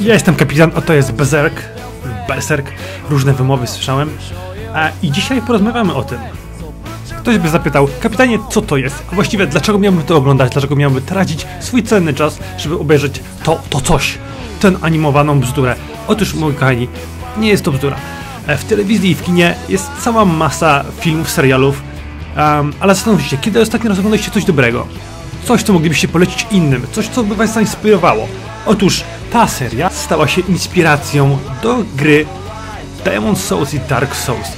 Ja jestem kapitan, a to jest Berserk. Berserk, różne wymowy słyszałem. A, I dzisiaj porozmawiamy o tym. Ktoś by zapytał, kapitanie, co to jest? A właściwie, dlaczego miałbym to oglądać? Dlaczego miałbym tracić swój cenny czas, żeby obejrzeć to, to coś? Tę animowaną bzdurę. Otóż, moi kochani, nie jest to bzdura. E, W telewizji i w kinie jest cała masa filmów, serialów, um, ale zastanówcie się, kiedy ostatnio raz coś dobrego? Coś, co moglibyście polecić innym, coś, co by was zainspirowało. Otóż ta seria stała się inspiracją do gry Demon Souls i Dark Souls.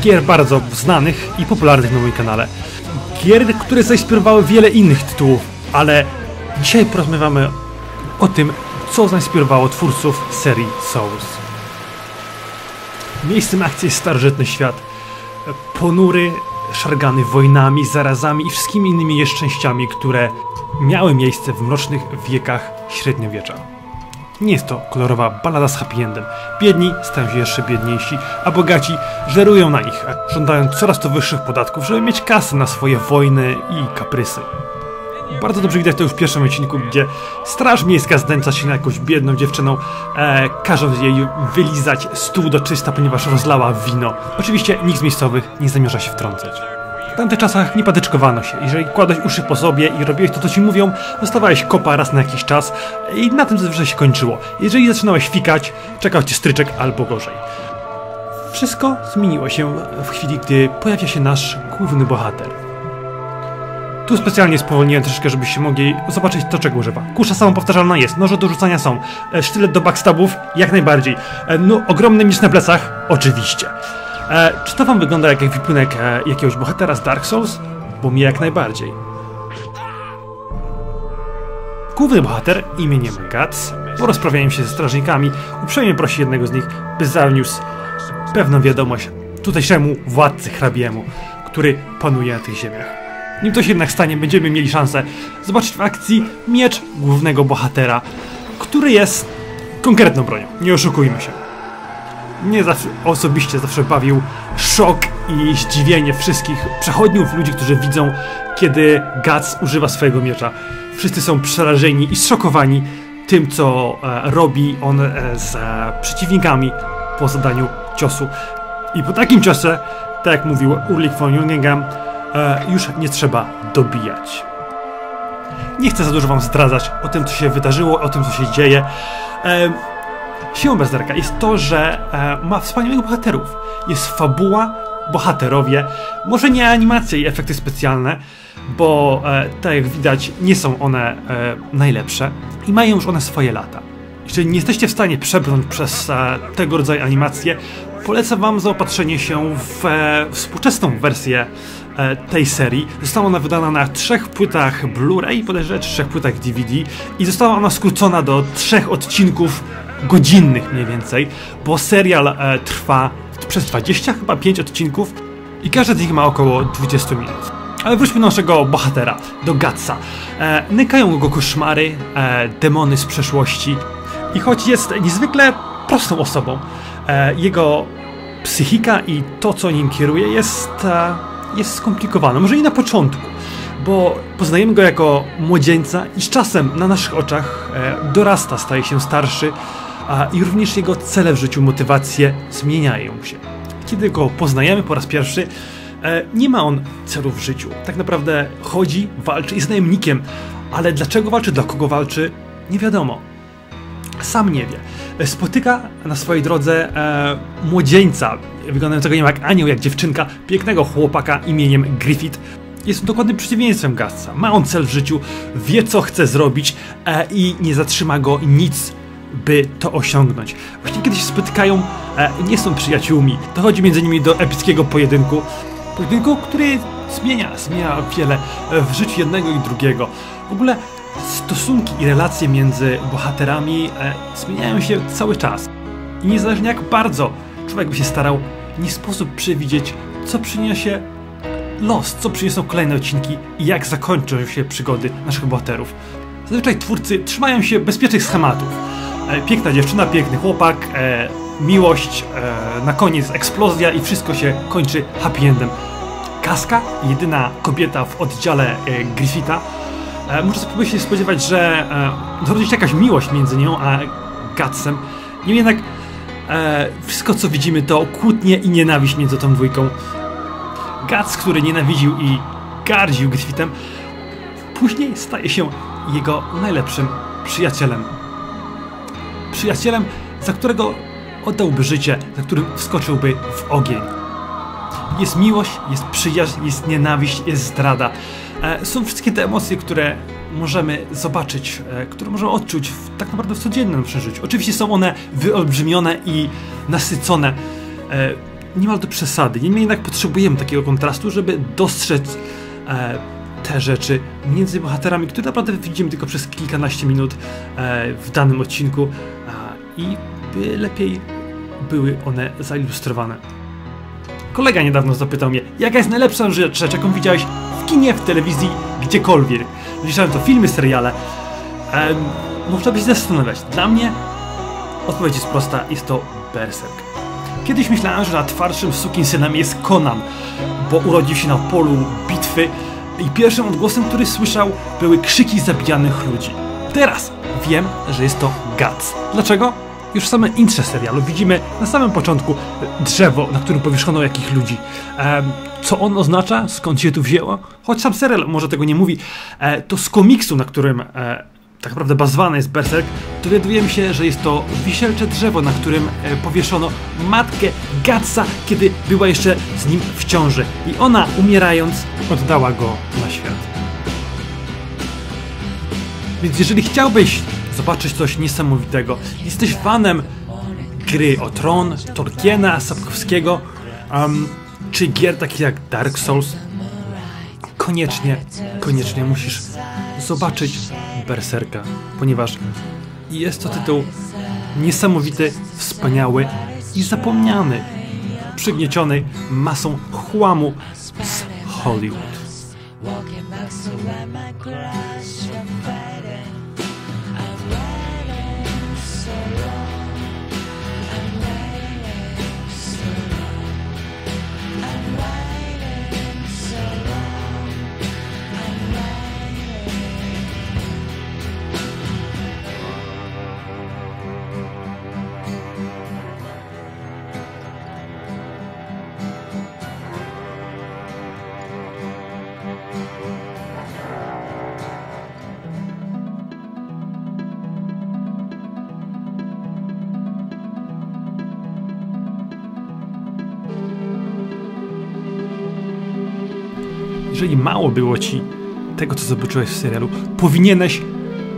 Gier bardzo znanych i popularnych na moim kanale. Gier, które zainspirowały wiele innych tytułów, ale dzisiaj porozmawiamy o tym, co zainspirowało twórców serii Souls. Miejscem akcji jest starożytny świat. Ponury, szargany wojnami, zarazami i wszystkimi innymi nieszczęściami, które miały miejsce w mrocznych wiekach średniowiecza. Nie jest to kolorowa balada z happy endem. Biedni stają się jeszcze biedniejsi, a bogaci żerują na nich, żądając coraz to wyższych podatków, żeby mieć kasę na swoje wojny i kaprysy. Bardzo dobrze widać to już w pierwszym odcinku, gdzie Straż Miejska znęca się na jakąś biedną dziewczyną, e, każąc jej wylizać stół do czysta, ponieważ rozlała wino. Oczywiście nikt z miejscowych nie zamierza się wtrącać. Tamtych czasach nie patyczkowano się. Jeżeli kładłeś uszy po sobie i robiłeś to, co ci mówią, dostawałeś kopa raz na jakiś czas i na tym zazwyczaj się kończyło. Jeżeli zaczynałeś fikać, czekał cię stryczek albo gorzej. Wszystko zmieniło się w chwili, gdy pojawia się nasz główny bohater. Tu specjalnie spowolniłem troszeczkę, żebyście mogli zobaczyć to, czego używa. Kusza samopowtarzalna jest, noże do rzucania są, e, sztylet do backstabów jak najbardziej, e, no ogromny miecz na plecach oczywiście. E, czy to wam wygląda jak wipunek e, jakiegoś bohatera z Dark Souls? Bo mnie jak najbardziej. Główny bohater imieniem Guts po rozprawianiu się ze strażnikami uprzejmie prosi jednego z nich, by zaniósł pewną wiadomość tutejszemu władcy hrabiemu, który panuje na tych ziemiach. Nim to się jednak stanie, będziemy mieli szansę zobaczyć w akcji miecz głównego bohatera, który jest konkretną bronią. Nie oszukujmy się. Mnie zawsze, osobiście zawsze bawił szok i zdziwienie wszystkich przechodniów, ludzi, którzy widzą, kiedy Guts używa swojego miecza. Wszyscy są przerażeni i zszokowani tym, co e, robi on e, z e, przeciwnikami po zadaniu ciosu. I po takim ciosie, tak jak mówił Ulrich von Jungengam, e, już nie trzeba dobijać. Nie chcę za dużo wam zdradzać o tym, co się wydarzyło, o tym, co się dzieje. Siłą Berserka jest to, że e, ma wspaniałych bohaterów. Jest fabuła, bohaterowie, może nie animacje i efekty specjalne, bo e, tak jak widać, nie są one e, najlepsze i mają już one swoje lata. Jeżeli nie jesteście w stanie przebrnąć przez e, tego rodzaju animacje, polecam wam zaopatrzenie się w e, współczesną wersję e, tej serii. Została ona wydana na trzech płytach Blu-ray, czy trzech płytach DVD i została ona skrócona do trzech odcinków godzinnych mniej więcej, bo serial e, trwa przez 20 chyba 5 odcinków i każdy z nich ma około 20 minut. Ale wróćmy do naszego bohatera, do Gatsa. E, nykają go koszmary, e, demony z przeszłości i choć jest niezwykle prostą osobą, e, jego psychika i to, co nim kieruje, jest, e, jest skomplikowane. Może i na początku, bo poznajemy go jako młodzieńca i z czasem na naszych oczach e, dorasta, staje się starszy a, i również jego cele w życiu, motywacje zmieniają się. Kiedy go poznajemy po raz pierwszy, e, nie ma on celów w życiu. Tak naprawdę chodzi, walczy, jest najemnikiem, ale dlaczego walczy, dla kogo walczy, nie wiadomo. Sam nie wie. Spotyka na swojej drodze e, młodzieńca, wyglądającego nie jak anioł, jak dziewczynka, pięknego chłopaka imieniem Griffith. Jest on dokładnym przeciwieństwem Gastsa. Ma on cel w życiu, wie co chce zrobić e, i nie zatrzyma go nic, by to osiągnąć. Właśnie kiedy się spotykają, e, nie są przyjaciółmi. Dochodzi między nimi do epickiego pojedynku. Pojedynku, który zmienia, zmienia wiele e, w życiu jednego i drugiego. W ogóle stosunki i relacje między bohaterami e, zmieniają się cały czas. I niezależnie jak bardzo człowiek by się starał, nie sposób przewidzieć, co przyniesie los, co przyniosą kolejne odcinki i jak zakończą się przygody naszych bohaterów. Zazwyczaj twórcy trzymają się bezpiecznych schematów. E, piękna dziewczyna, piękny chłopak, e, miłość, e, na koniec eksplozja i wszystko się kończy happy endem. Kaska, jedyna kobieta w oddziale e, Griffitha, E, można sobie się spodziewać, że e, dorodzi się jakaś miłość między nią a Gutsem. Niemniej jednak e, wszystko co widzimy to kłótnie i nienawiść między tą dwójką. Guts, który nienawidził i gardził Griffithem, później staje się jego najlepszym przyjacielem. Przyjacielem, za którego oddałby życie, za którym wskoczyłby w ogień. Jest miłość, jest przyjaźń, jest nienawiść, jest zdrada. E, są wszystkie te emocje, które możemy zobaczyć, e, które możemy odczuć w, tak naprawdę w codziennym przeżyciu. Oczywiście są one wyolbrzymione i nasycone, e, niemal do przesady. Niemniej jednak potrzebujemy takiego kontrastu, żeby dostrzec te rzeczy między bohaterami, które naprawdę widzimy tylko przez kilkanaście minut e, w danym odcinku i by lepiej były one zailustrowane. Kolega niedawno zapytał mnie, jaka jest najlepsza rzecz, jaką widziałeś w kinie, w telewizji, gdziekolwiek. Zliczałem to filmy, seriale. Ehm, można by się zastanawiać. Dla mnie odpowiedź jest prosta, jest to Berserk. Kiedyś myślałem, że najtwardszym sukinsynem jest Conan, bo urodził się na polu bitwy i pierwszym odgłosem, który słyszał, były krzyki zabijanych ludzi. Teraz wiem, że jest to Guts. Dlaczego? Już w samym intrze serialu widzimy na samym początku drzewo, na którym powieszono jakich ludzi. Ehm, co on oznacza? Skąd się tu wzięło? Choć sam serial może tego nie mówi, e, to z komiksu, na którym e, tak naprawdę bazowany jest Berserk, dowiadujemy się, że jest to wisielcze drzewo, na którym e, powieszono matkę Gatsa, kiedy była jeszcze z nim w ciąży. I ona, umierając, oddała go na świat. Więc jeżeli chciałbyś zobaczyć coś niesamowitego, jesteś fanem gry o Tron, Tolkiena, Sapkowskiego, um, czy gier takich jak Dark Souls, koniecznie, koniecznie musisz zobaczyć Berserka, ponieważ jest to tytuł niesamowity, wspaniały i zapomniany, przygnieciony masą chłamu z Hollywood. Jeżeli mało było ci tego, co zobaczyłeś w serialu, powinieneś,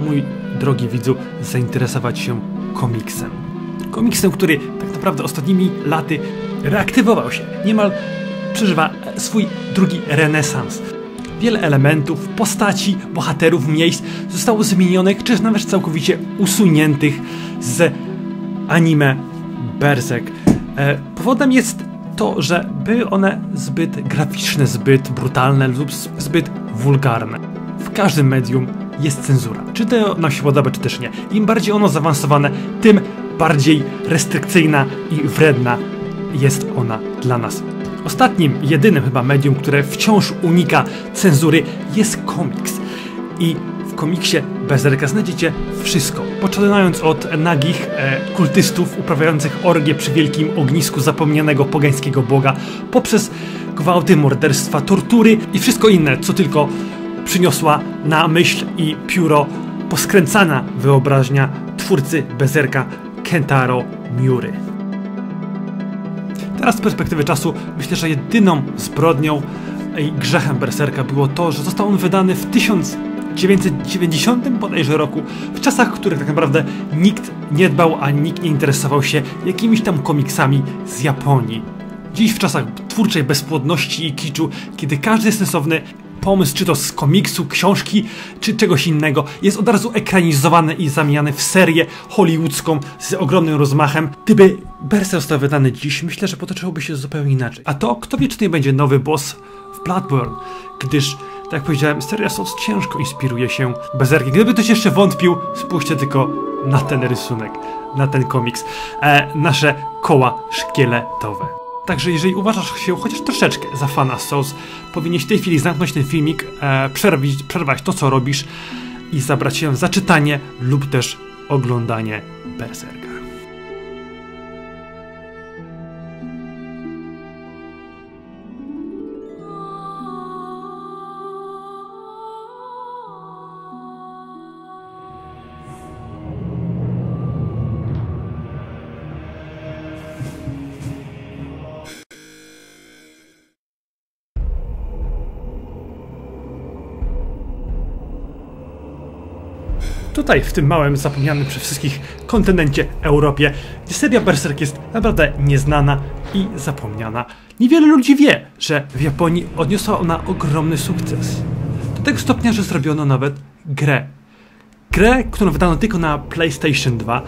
mój drogi widzu, zainteresować się komiksem. Komiksem, który tak naprawdę ostatnimi laty reaktywował się, niemal przeżywa swój drugi renesans. Wiele elementów, postaci, bohaterów, miejsc zostało zmienionych, czy nawet całkowicie usuniętych z anime Berserk. E, powodem jest to, że były one zbyt graficzne, zbyt brutalne lub zbyt wulgarne. W każdym medium jest cenzura. Czy to nam się podoba, czy też nie. Im bardziej ono zaawansowane, tym bardziej restrykcyjna i wredna jest ona dla nas. Ostatnim, jedynym chyba medium, które wciąż unika cenzury jest komiks. I komiksie Berserka znajdziecie wszystko, poczynając od nagich e, kultystów uprawiających orgie przy wielkim ognisku zapomnianego pogańskiego boga, poprzez gwałty, morderstwa, tortury i wszystko inne, co tylko przyniosła na myśl i pióro poskręcana wyobraźnia twórcy Berserka Kentaro Miury. Teraz z perspektywy czasu myślę, że jedyną zbrodnią i grzechem Berserka było to, że został on wydany w 1000 1990 bodajże roku, w czasach, w których tak naprawdę nikt nie dbał, ani nikt nie interesował się jakimiś tam komiksami z Japonii. Dziś w czasach twórczej bezpłodności i kiczu, kiedy każdy sensowny pomysł, czy to z komiksu, książki, czy czegoś innego, jest od razu ekranizowany i zamieniany w serię hollywoodzką z ogromnym rozmachem. Gdyby Berser został wydany dziś, myślę, że potoczyłoby się zupełnie inaczej. A to, kto wie, czy nie będzie nowy boss w Bloodborne, gdyż tak jak powiedziałem, seria Souls ciężko inspiruje się Berserkiem. Gdyby ktoś jeszcze wątpił, spójrzcie tylko na ten rysunek, na ten komiks. E, nasze koła szkieletowe. Także jeżeli uważasz się chociaż troszeczkę za fana Souls, powinieneś w tej chwili zamknąć ten filmik, e, przerwać, przerwać to, co robisz i zabrać się za czytanie lub też oglądanie Berserka. Tutaj, w tym małym, zapomnianym przez wszystkich kontynencie Europie, gdzie seria Berserk jest naprawdę nieznana i zapomniana. Niewiele ludzi wie, że w Japonii odniosła ona ogromny sukces. Do tego stopnia, że zrobiono nawet grę. Grę, którą wydano tylko na PlayStation 2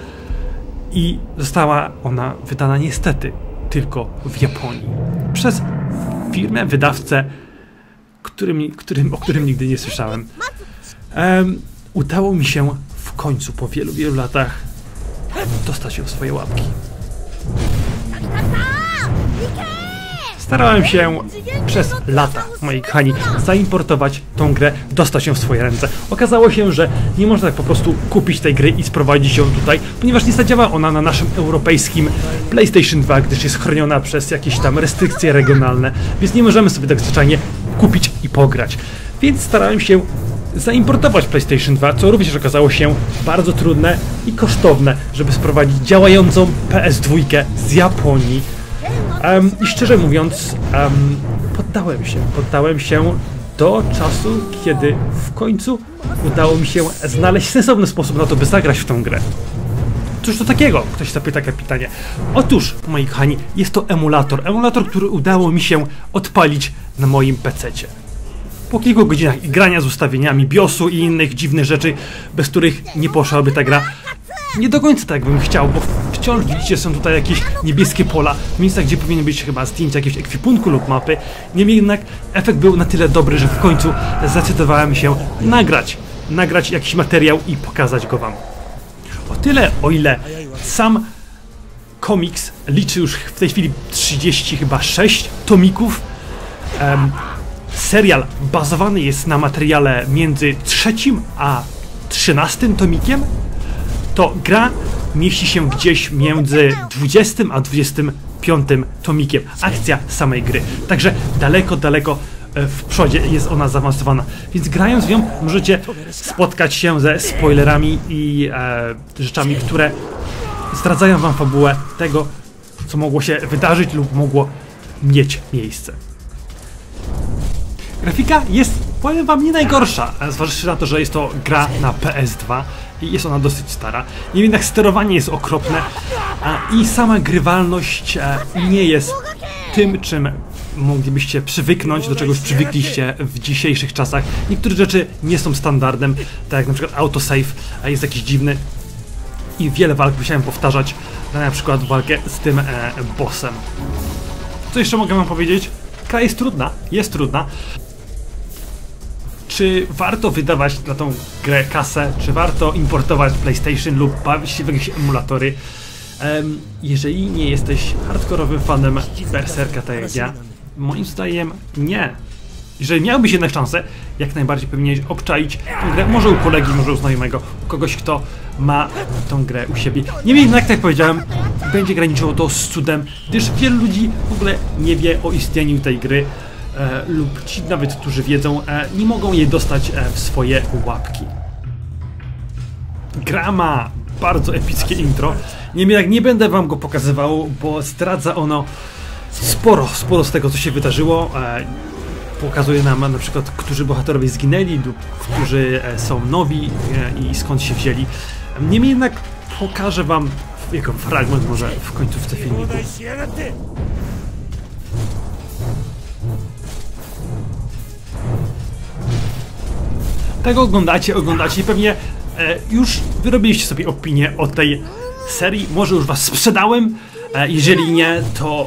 i została ona wydana niestety tylko w Japonii. Przez firmę, wydawcę, którym, którym, o którym nigdy nie słyszałem. Um, udało mi się w końcu po wielu, wielu latach dostać ją w swoje łapki. Starałem się przez lata, moi kochani, zaimportować tą grę, dostać ją w swoje ręce. Okazało się, że nie można tak po prostu kupić tej gry i sprowadzić ją tutaj, ponieważ nie zadziała ona na naszym europejskim PlayStation 2, gdyż jest chroniona przez jakieś tam restrykcje regionalne, więc nie możemy sobie tak zwyczajnie kupić i pograć. Więc starałem się zaimportować PlayStation 2, co również okazało się bardzo trudne i kosztowne, żeby sprowadzić działającą PS2 z Japonii. Um, I szczerze mówiąc, um, poddałem się. Poddałem się do czasu, kiedy w końcu udało mi się znaleźć sensowny sposób na to, by zagrać w tą grę. Cóż to takiego? Ktoś zapyta kapitanie. Otóż, moi kochani, jest to emulator. Emulator, który udało mi się odpalić na moim PC-cie. Po kilku godzinach grania z ustawieniami BIOSu i innych dziwnych rzeczy, bez których nie poszłaby ta gra, nie do końca tak bym chciał, bo wciąż widzicie, są tutaj jakieś niebieskie pola, w miejscach, gdzie powinny być chyba zdjęcia jakiegoś ekwipunku lub mapy. Niemniej jednak efekt był na tyle dobry, że w końcu zdecydowałem się nagrać, nagrać jakiś materiał i pokazać go wam. O tyle, o ile sam komiks liczy już w tej chwili 30 chyba 6 tomików, um, serial bazowany jest na materiale między trzecim a trzynastym tomikiem, to gra mieści się gdzieś między 20 a 25 tomikiem. Akcja samej gry. Także daleko, daleko e, w przodzie jest ona zaawansowana. Więc grając w nią możecie spotkać się ze spoilerami i e, rzeczami, które zdradzają wam fabułę tego, co mogło się wydarzyć lub mogło mieć miejsce. Grafika jest, powiem wam, nie najgorsza, zważywszy na to, że jest to gra na PS2 i jest ona dosyć stara. Nie jednak sterowanie jest okropne a, i sama grywalność e, nie jest tym, czym moglibyście przywyknąć, do czegoś przywykliście w dzisiejszych czasach. Niektóre rzeczy nie są standardem, tak jak na przykład autosave jest jakiś dziwny i wiele walk musiałem powtarzać, na przykład walkę z tym e, bossem. Co jeszcze mogę wam powiedzieć? Gra jest trudna, jest trudna czy warto wydawać na tą grę kasę, czy warto importować PlayStation lub bawić się w jakieś emulatory. Um, jeżeli nie jesteś hardkorowym fanem Berserka tak jak ja, moim zdaniem nie. Jeżeli miałbyś jednak szansę, jak najbardziej powinieneś obczaić tę grę, może u kolegi, może u znajomego, u kogoś, kto ma tą grę u siebie. Niemniej jednak, tak jak powiedziałem, będzie graniczyło to z cudem, gdyż wielu ludzi w ogóle nie wie o istnieniu tej gry e, lub ci nawet, którzy wiedzą, e, nie mogą jej dostać e, w swoje łapki. Gra ma bardzo epickie intro, niemniej jak nie będę wam go pokazywał, bo zdradza ono sporo, sporo z tego, co się wydarzyło. E, pokazuje nam na przykład, którzy bohaterowie zginęli lub którzy e, są nowi i skąd się wzięli. Niemniej jednak pokażę wam jego fragment może w końcówce filmiku. Tego oglądacie, oglądacie i pewnie e, już wyrobiliście sobie opinię o tej serii. Może już was sprzedałem. E, jeżeli nie, to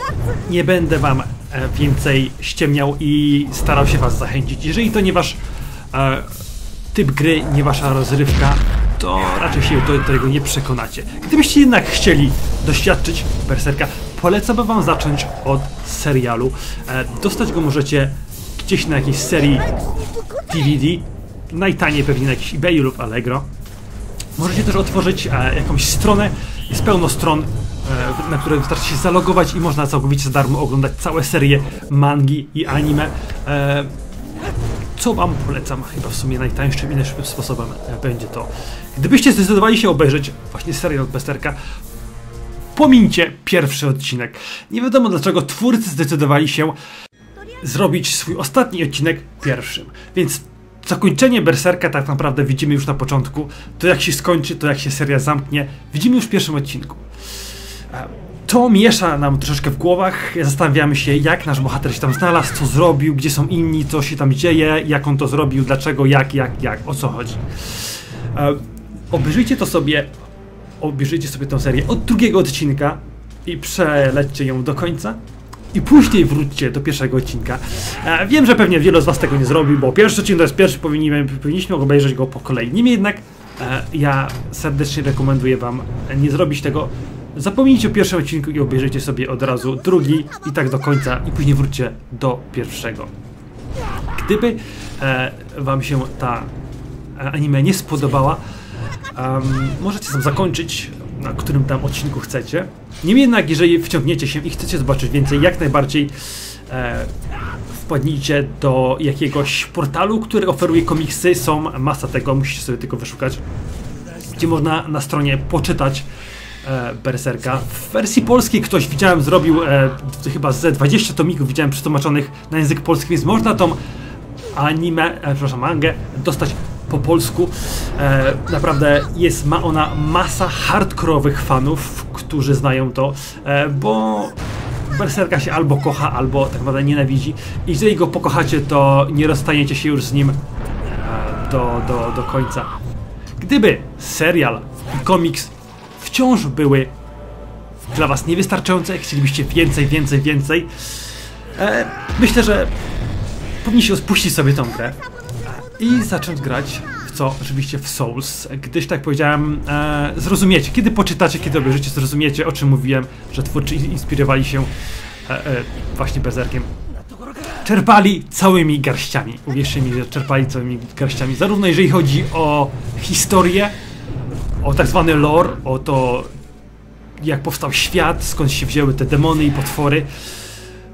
nie będę wam e, więcej ściemniał i starał się was zachęcić. Jeżeli to nie wasz e, typ gry, nie wasza rozrywka, to raczej się do tego nie przekonacie. Gdybyście jednak chcieli doświadczyć Berserka, polecam wam zacząć od serialu. E, dostać go możecie gdzieś na jakiejś serii DVD, najtaniej pewnie na jakiś eBayu lub Allegro. Możecie też otworzyć e, jakąś stronę, jest pełno stron, e, na które wystarczy się zalogować i można całkowicie za darmo oglądać całe serie mangi i anime. E, co wam polecam, chyba w sumie najtańszym i najszybszym sposobem e, będzie to. Gdybyście zdecydowali się obejrzeć właśnie serial Berserka, pomincie pierwszy odcinek. Nie wiadomo dlaczego twórcy zdecydowali się zrobić swój ostatni odcinek pierwszym. Więc zakończenie Berserka tak naprawdę widzimy już na początku. To jak się skończy, to jak się seria zamknie, widzimy już w pierwszym odcinku. E, To miesza nam troszeczkę w głowach, zastanawiamy się jak nasz bohater się tam znalazł, co zrobił, gdzie są inni, co się tam dzieje, jak on to zrobił, dlaczego, jak, jak, jak, o co chodzi. E, Obejrzyjcie to sobie, obejrzyjcie sobie tę serię od drugiego odcinka i przelećcie ją do końca i później wróćcie do pierwszego odcinka. E, wiem, że pewnie wielu z Was tego nie zrobi, bo pierwszy odcinek to jest pierwszy, powinniśmy, powinniśmy obejrzeć go po kolei. Niemniej jednak e, ja serdecznie rekomenduję Wam nie zrobić tego. Zapomnijcie o pierwszym odcinku i obejrzyjcie sobie od razu drugi i tak do końca i później wróćcie do pierwszego. Gdyby e, Wam się ta e, anime nie spodobała, em, możecie tam zakończyć, na którym tam odcinku chcecie. Niemniej jednak, jeżeli wciągniecie się i chcecie zobaczyć więcej, jak najbardziej e, wpadnijcie do jakiegoś portalu, który oferuje komiksy. Są masa tego, musicie sobie tylko wyszukać, gdzie można na stronie poczytać e, Berserka. W wersji polskiej ktoś widziałem zrobił e, chyba ze 20 tomików widziałem przetłumaczonych na język polski, więc można tą anime, e, przepraszam, mangę dostać po polsku. E, naprawdę jest, ma ona masa hardkorowych fanów, którzy znają to, e, bo Berserka się albo kocha, albo tak naprawdę nienawidzi. I jeżeli go pokochacie, to nie rozstaniecie się już z nim e, do, do, do końca. Gdyby serial i komiks wciąż były dla Was niewystarczające, chcielibyście więcej, więcej, więcej, e, myślę, że powinniście spuścić sobie tą grę i zacząć grać w co? Oczywiście w Souls, gdyż tak powiedziałem, e, zrozumiecie, kiedy poczytacie, kiedy obejrzycie, zrozumiecie o czym mówiłem, że twórcy inspirowali się e, e, właśnie Berserkiem. Czerpali całymi garściami, uwierzcie mi, że czerpali całymi garściami, zarówno jeżeli chodzi o historię, o tak zwany lore, o to jak powstał świat, skąd się wzięły te demony i potwory.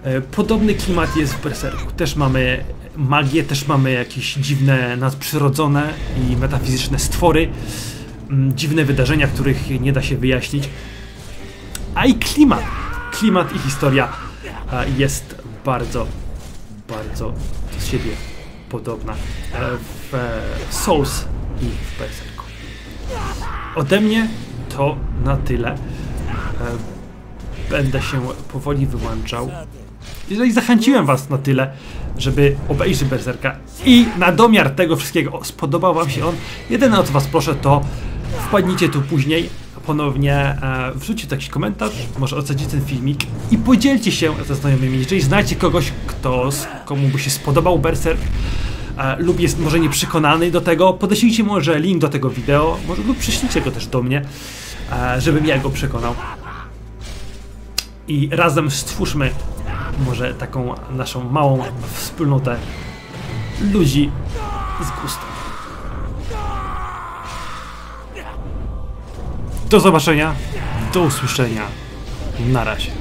E, Podobny klimat jest w Berserku. Też mamy magię, też mamy jakieś dziwne, nadprzyrodzone i metafizyczne stwory, mm, dziwne wydarzenia, których nie da się wyjaśnić. A i klimat, klimat i historia e, jest bardzo, bardzo do siebie podobna e, w e, Souls i w Berserku. Ode mnie to na tyle. Będę się powoli wyłączał. Jeżeli zachęciłem Was na tyle, żeby obejrzeć Berserka i na domiar tego wszystkiego spodobał Wam się on, jedyne o co Was proszę to wpadnijcie tu później, ponownie e, wrzućcie jakiś komentarz, może ocenicie ten filmik i podzielcie się ze znajomymi. Jeżeli znacie kogoś, kto, komu by się spodobał Berserk, e, lub jest może nieprzekonany do tego, podeślijcie może link do tego wideo, może lub przyślijcie go też do mnie, e, żebym ja go przekonał. I razem stwórzmy może taką naszą małą wspólnotę ludzi z gustem. Do zobaczenia, do usłyszenia. Na razie.